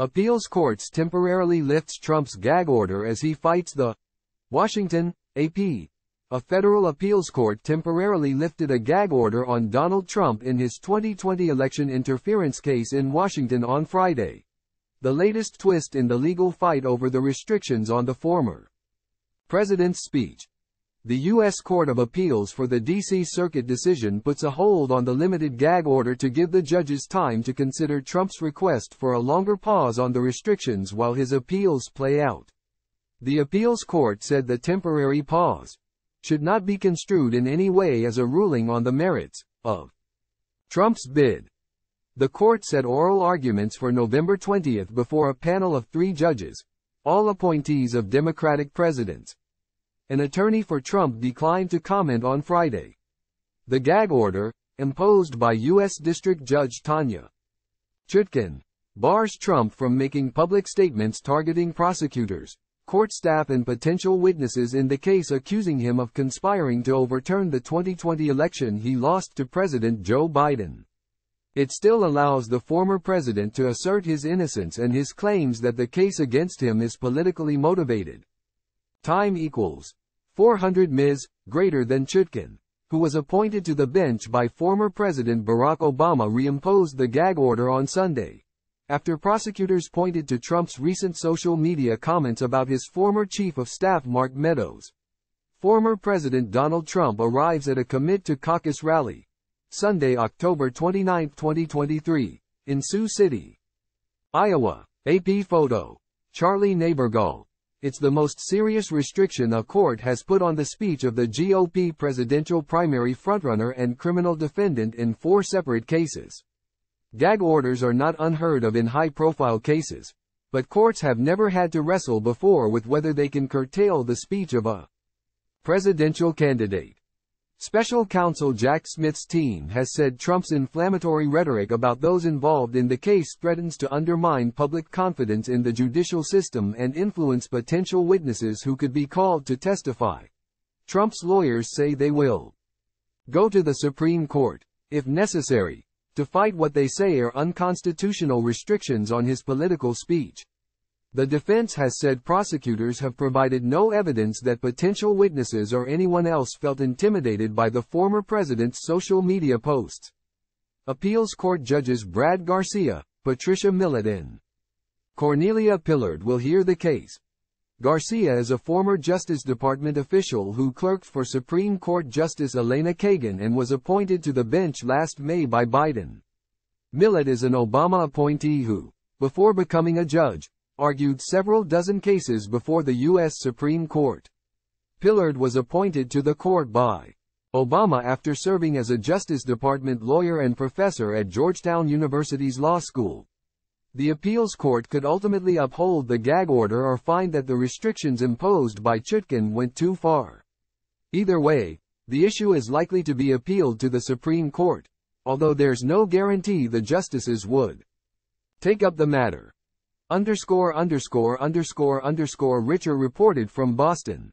Appeals courts temporarily lifts Trump's gag order as he fights the Washington, AP. A federal appeals court temporarily lifted a gag order on Donald Trump in his 2020 election interference case in Washington on Friday. The latest twist in the legal fight over the restrictions on the former president's speech. The U.S. Court of Appeals for the D.C. Circuit decision puts a hold on the limited gag order to give the judges time to consider Trump's request for a longer pause on the restrictions while his appeals play out. The appeals court said the temporary pause should not be construed in any way as a ruling on the merits of Trump's bid. The court set oral arguments for November 20 before a panel of three judges, all appointees of Democratic presidents. An attorney for Trump declined to comment on Friday. The gag order, imposed by U.S. District Judge Tanya Chutkan, bars Trump from making public statements targeting prosecutors, court staff and potential witnesses in the case accusing him of conspiring to overturn the 2020 election he lost to President Joe Biden. It still allows the former president to assert his innocence and his claims that the case against him is politically motivated. Time equals 400 Ms. greater than Chutkan, who was appointed to the bench by former President Barack Obama reimposed the gag order on Sunday. After prosecutors pointed to Trump's recent social media comments about his former chief of staff Mark Meadows. Former President Donald Trump arrives at a commit to caucus rally. Sunday, October 29, 2023, in Sioux City, Iowa. AP photo. Charlie Neibergall. It's the most serious restriction a court has put on the speech of the GOP presidential primary frontrunner and criminal defendant in four separate cases. Gag orders are not unheard of in high-profile cases, but courts have never had to wrestle before with whether they can curtail the speech of a presidential candidate. Special counsel Jack Smith's team has said Trump's inflammatory rhetoric about those involved in the case threatens to undermine public confidence in the judicial system and influence potential witnesses who could be called to testify. Trump's lawyers say they will go to the Supreme Court, if necessary, to fight what they say are unconstitutional restrictions on his political speech. The defense has said prosecutors have provided no evidence that potential witnesses or anyone else felt intimidated by the former president's social media posts. Appeals Court judges Brad Garcia, Patricia Millett and Cornelia Pillard will hear the case. Garcia is a former Justice Department official who clerked for Supreme Court Justice Elena Kagan and was appointed to the bench last May by Biden. Millett is an Obama appointee who, before becoming a judge, argued several dozen cases before the U.S. Supreme Court. Pillard was appointed to the court by Obama after serving as a Justice Department lawyer and professor at Georgetown University's law school. The appeals court could ultimately uphold the gag order or find that the restrictions imposed by Chutkan went too far. Either way, the issue is likely to be appealed to the Supreme Court, although there's no guarantee the justices would take up the matter underscore underscore underscore underscore Richer reported from Boston.